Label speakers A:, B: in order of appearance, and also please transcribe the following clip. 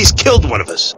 A: He's killed one of us.